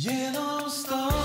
Genom stan.